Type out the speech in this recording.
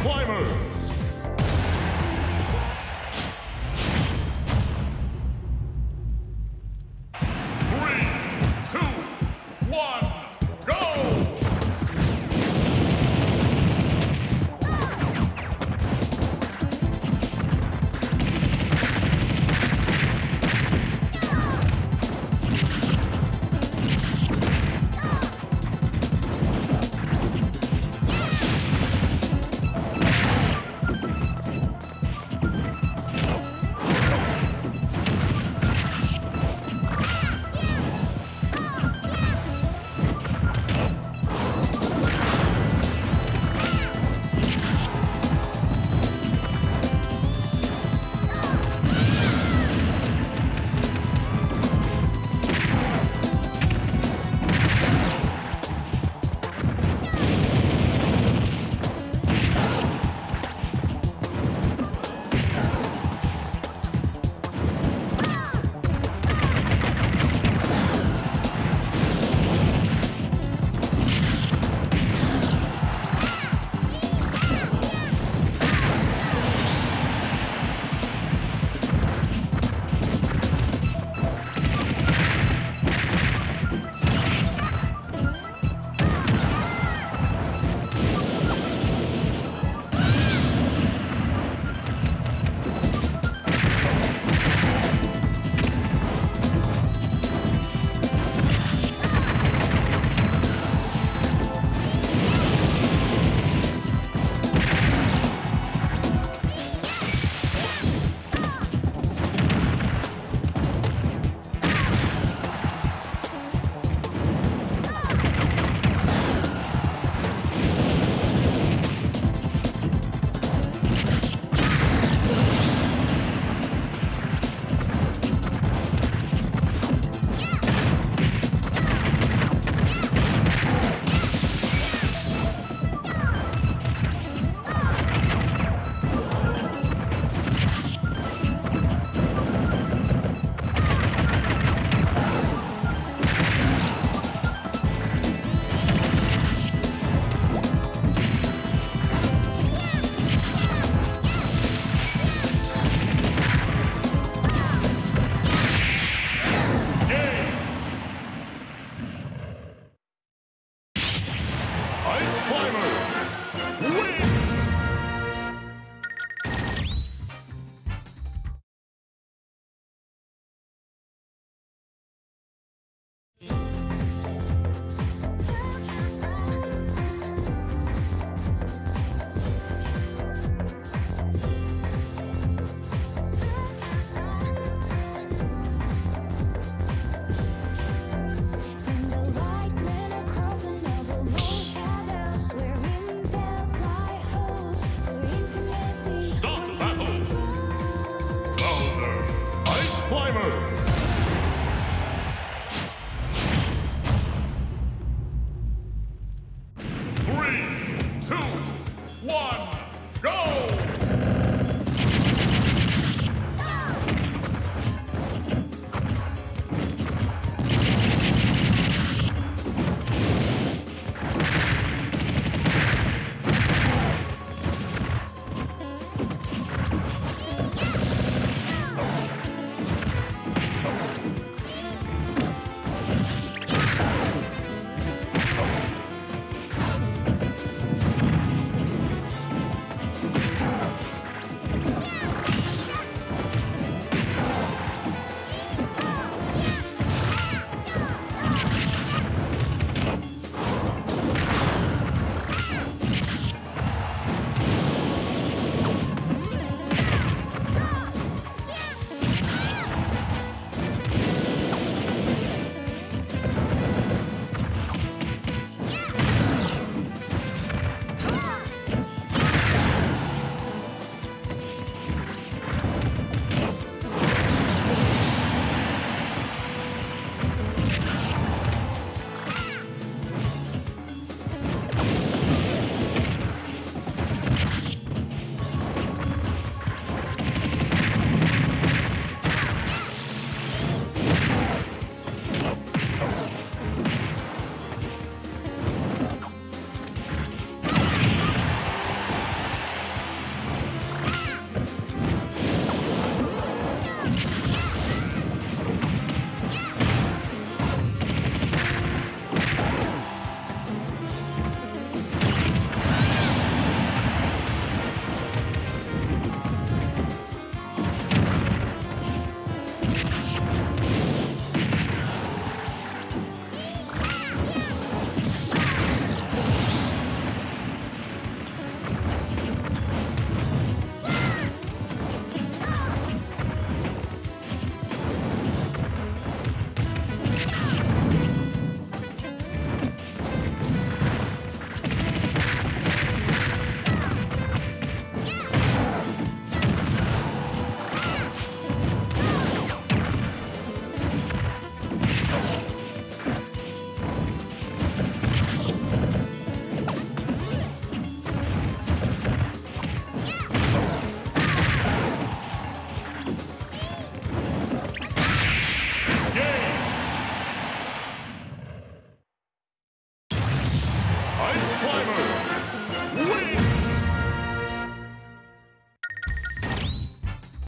climbers.